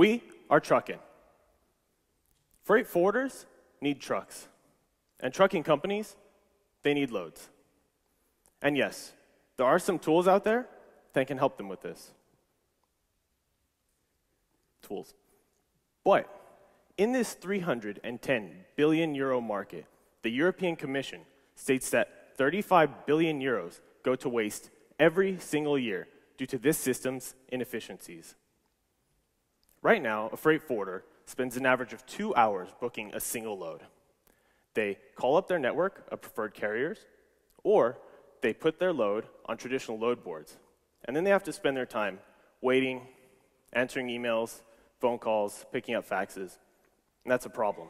We are TruckIn. Freight forwarders need trucks, and trucking companies, they need loads. And yes, there are some tools out there that can help them with this. Tools. But in this 310 billion euro market, the European Commission states that 35 billion euros go to waste every single year due to this system's inefficiencies. Right now, a freight forwarder spends an average of two hours booking a single load. They call up their network of preferred carriers, or they put their load on traditional load boards. And then they have to spend their time waiting, answering emails, phone calls, picking up faxes. And that's a problem.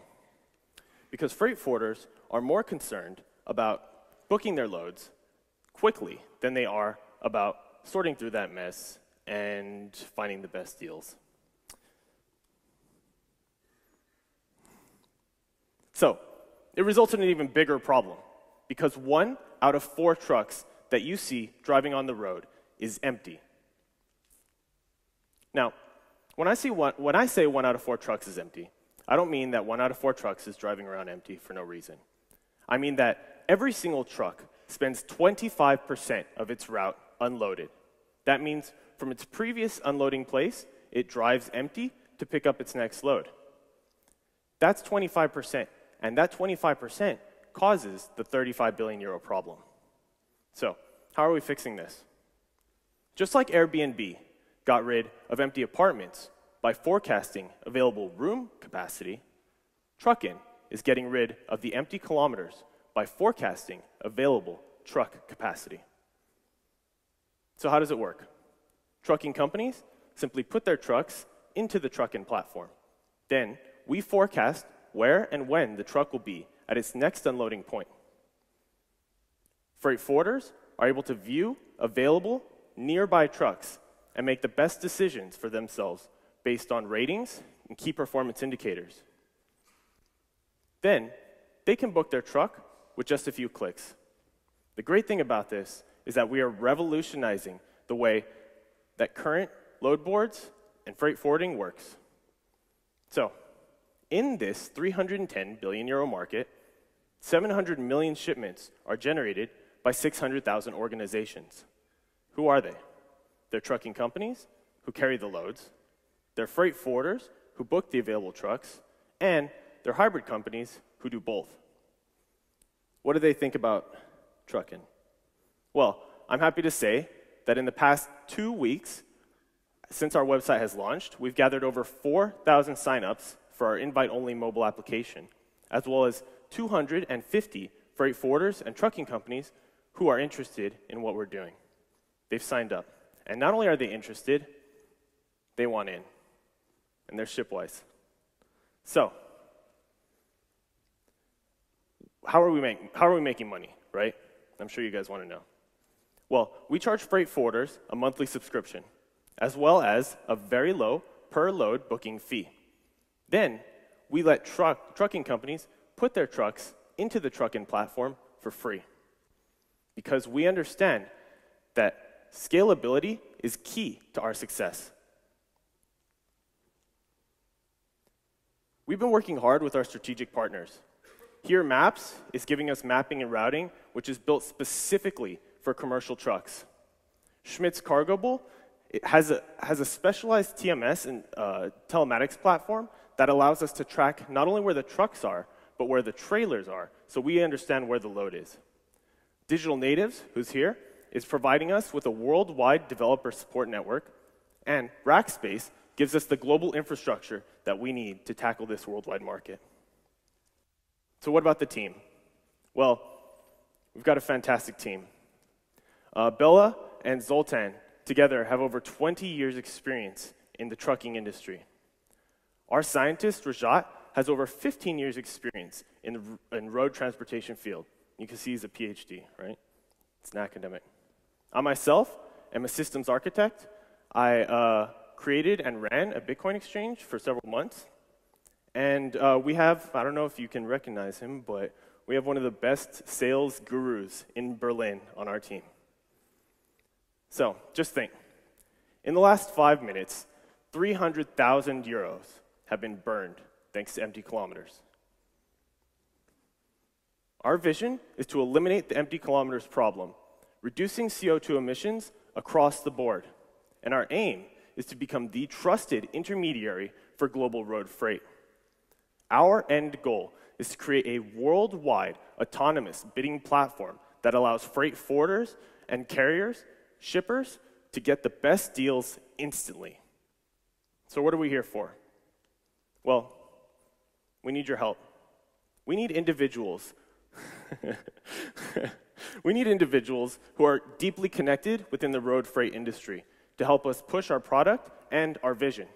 Because freight forwarders are more concerned about booking their loads quickly than they are about sorting through that mess and finding the best deals. So, it results in an even bigger problem because one out of four trucks that you see driving on the road is empty. Now, when I, see one, when I say one out of four trucks is empty, I don't mean that one out of four trucks is driving around empty for no reason. I mean that every single truck spends 25% of its route unloaded. That means from its previous unloading place, it drives empty to pick up its next load. That's 25%. And that 25% causes the 35 billion euro problem. So, how are we fixing this? Just like Airbnb got rid of empty apartments by forecasting available room capacity, TruckIn is getting rid of the empty kilometers by forecasting available truck capacity. So, how does it work? Trucking companies simply put their trucks into the TruckIn platform. Then we forecast where and when the truck will be at its next unloading point. Freight forwarders are able to view available nearby trucks and make the best decisions for themselves based on ratings and key performance indicators. Then they can book their truck with just a few clicks. The great thing about this is that we are revolutionizing the way that current load boards and freight forwarding works. So, in this 310 billion euro market, 700 million shipments are generated by 600,000 organizations. Who are they? They're trucking companies who carry the loads, they're freight forwarders who book the available trucks, and they're hybrid companies who do both. What do they think about TruckIn? Well, I'm happy to say that in the past two weeks, since our website has launched, we've gathered over 4,000 signups for our invite-only mobile application, as well as 250 freight forwarders and trucking companies who are interested in what we're doing. They've signed up. And not only are they interested, they want in. And they're shipwise. So, how are we making how are we making money, right? I'm sure you guys want to know. Well, we charge freight forwarders a monthly subscription, as well as a very low per load booking fee. Then we let truck, trucking companies put their trucks into the TruckIn platform for free. Because we understand that scalability is key to our success. We've been working hard with our strategic partners. HERE Maps is giving us mapping and routing, which is built specifically for commercial trucks. Schmitz Cargobull has a, has a specialized TMS and uh, telematics platform that allows us to track not only where the trucks are, but where the trailers are, so we understand where the load is. Digital Natives, who's here, is providing us with a worldwide developer support network, and Rackspace gives us the global infrastructure that we need to tackle this worldwide market. So, what about the team? Well, we've got a fantastic team. Uh, Bella and Zoltan together have over 20 years' experience in the trucking industry. Our scientist, Rajat, has over 15 years' experience in the in road transportation field. You can see he's a PhD, right? It's an academic. I myself am a systems architect. I uh, created and ran a Bitcoin exchange for several months. And uh, we have, I don't know if you can recognize him, but we have one of the best sales gurus in Berlin on our team. So just think in the last five minutes, 300,000 euros have been burned thanks to empty kilometers. Our vision is to eliminate the empty kilometers problem, reducing CO2 emissions across the board. And our aim is to become the trusted intermediary for global road freight. Our end goal is to create a worldwide autonomous bidding platform that allows freight forwarders and carriers, shippers, to get the best deals instantly. So, what are we here for? Well, we need your help. We need individuals. we need individuals who are deeply connected within the road freight industry to help us push our product and our vision,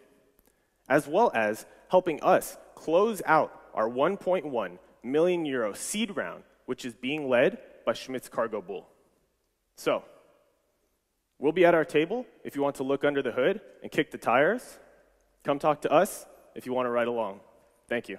as well as helping us close out our 1.1 million euro seed round, which is being led by Schmitz Cargobull. So, we'll be at our table if you want to look under the hood and kick the tires. Come talk to us if you want to ride along. Thank you.